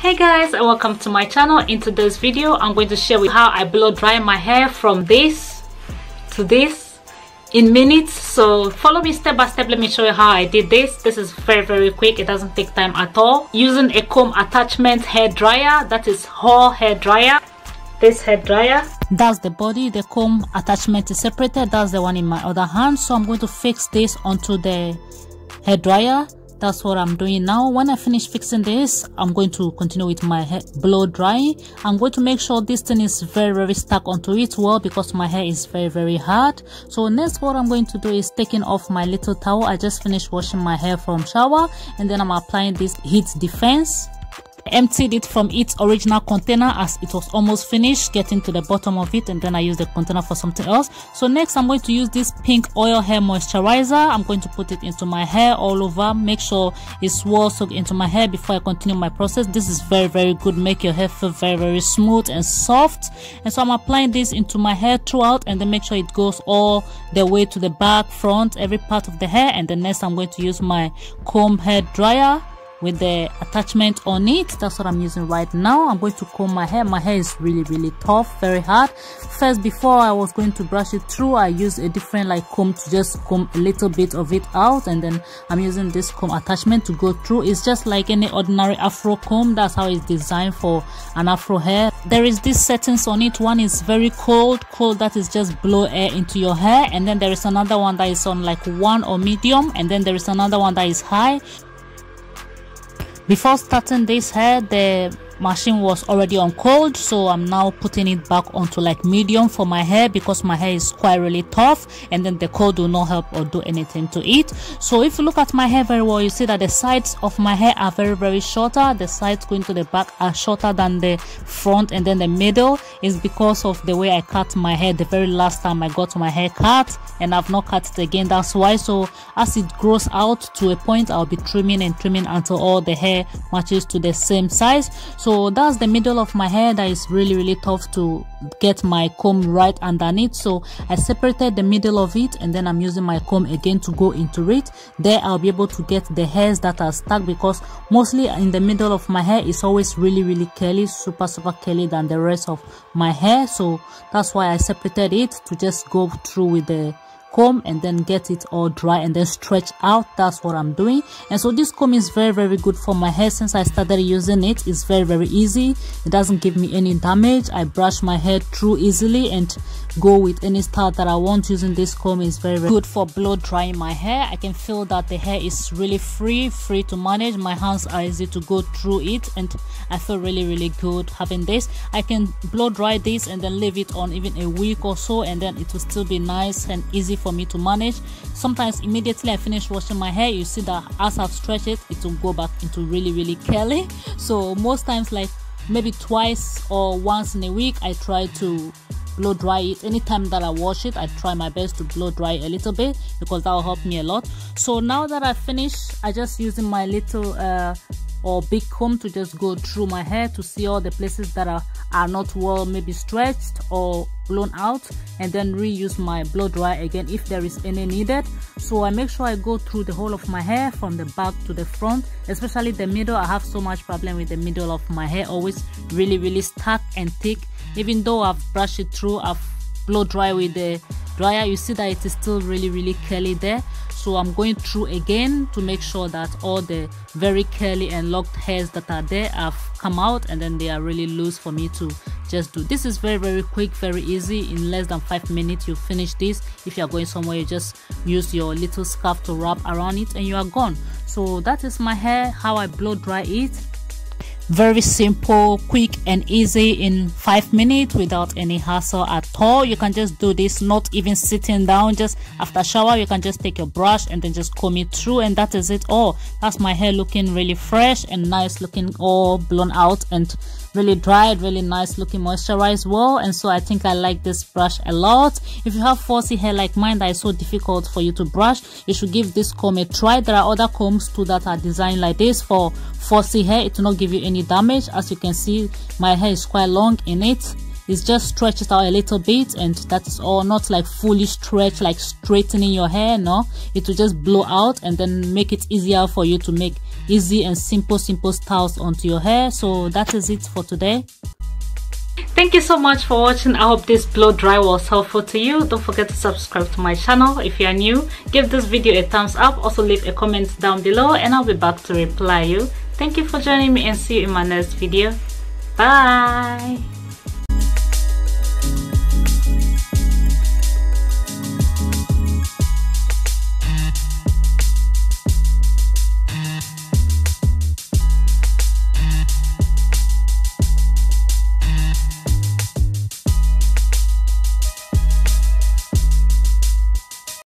hey guys and welcome to my channel. In today's video i'm going to share with how i blow dry my hair from this to this in minutes. So follow me step by step. Let me show you how i did this. This is very very quick. It doesn't take time at all. Using a comb attachment hair dryer that is Wahl hair dryer. This hair dryer. That's the body the comb attachment is separated. That's the one in my other hand. So i'm going to fix this onto the hair dryer that's what i'm doing now. When i finish fixing this i'm going to continue with my hair blow drying i'm going to make sure this thing is very very stuck onto it well because my hair is very very hard. So next what i'm going to do is taking off my little towel. I just finished washing my hair from shower and then i'm applying this heat defense emptied it from its original container as it was almost finished getting to the bottom of it and then I used the container for something else. So next I'm going to use this pink oil hair moisturizer. I'm going to put it into my hair all over. Make sure it's well soaked into my hair before I continue my process. This is very very good. Make your hair feel very very smooth and soft. And so I'm applying this into my hair throughout and then make sure it goes all the way to the back front every part of the hair. And then next I'm going to use my comb hair dryer with the attachment on it. That's what i'm using right now. I'm going to comb my hair. My hair is really really tough very hard. First before i was going to brush it through i used a different like comb to just comb a little bit of it out. And then i'm using this comb attachment to go through. It's just like any ordinary afro comb. That's how it's designed for an afro hair. There is this settings on it. One is very cold. Cold that is just blow air into your hair. And then there is another one that is on like one or medium. And then there is another one that is high before starting this hair the machine was already on cold so i'm now putting it back onto like medium for my hair because my hair is quite really tough and then the cold will not help or do anything to it. So if you look at my hair very well you see that the sides of my hair are very very shorter. The sides going to the back are shorter than the front and then the middle is because of the way i cut my hair. The very last time i got my hair cut and i've not cut it again that's why. So as it grows out to a point i'll be trimming and trimming until all the hair matches to the same size. So so that's the middle of my hair that is really really tough to get my comb right underneath. So i separated the middle of it and then i'm using my comb again to go into it. There i'll be able to get the hairs that are stuck because mostly in the middle of my hair is always really really curly super super curly than the rest of my hair. So that's why i separated it to just go through with the comb and then get it all dry and then stretch out. That's what i'm doing. And so this comb is very very good for my hair. Since i started using it it's very very easy. It doesn't give me any damage. I brush my hair through easily and go with any style that i want using this comb. Is very, very good for blow drying my hair. I can feel that the hair is really free free to manage. My hands are easy to go through it and i feel really really good having this. I can blow dry this and then leave it on even a week or so and then it will still be nice and easy for me to manage. Sometimes immediately i finish washing my hair you see that as i've stretched it it will go back into really really curly. So most times like maybe twice or once in a week i try to blow dry it. Anytime that i wash it i try my best to blow dry a little bit because that will help me a lot. So now that i finished i just using my little uh or big comb to just go through my hair to see all the places that are, are not well maybe stretched or blown out and then reuse my blow dry again if there is any needed. So i make sure i go through the whole of my hair from the back to the front especially the middle. I have so much problem with the middle of my hair always really really stuck and thick even though i've brushed it through i've blow dry with the dryer. You see that it is still really really curly there. So i'm going through again to make sure that all the very curly and locked hairs that are there have come out and then they are really loose for me to just do. This is very very quick very easy. In less than five minutes you finish this. If you are going somewhere you just use your little scarf to wrap around it and you are gone. So that is my hair how i blow dry it very simple quick and easy in five minutes without any hassle at all. You can just do this not even sitting down. Just after shower you can just take your brush and then just comb it through and that is it all. That's my hair looking really fresh and nice looking all blown out and really dried really nice looking moisturized well and so i think i like this brush a lot. If you have fussy hair like mine that is so difficult for you to brush you should give this comb a try. There are other combs too that are designed like this for fussy hair. It will not give you any damage. As you can see my hair is quite long in it it's just stretches out a little bit and that is all. Not like fully stretch like straightening your hair no. It will just blow out and then make it easier for you to make easy and simple simple styles onto your hair. So that is it for today. Thank you so much for watching. I hope this blow dry was helpful to you. Don't forget to subscribe to my channel if you are new. Give this video a thumbs up. Also leave a comment down below and i'll be back to reply you. Thank you for joining me and see you in my next video. Bye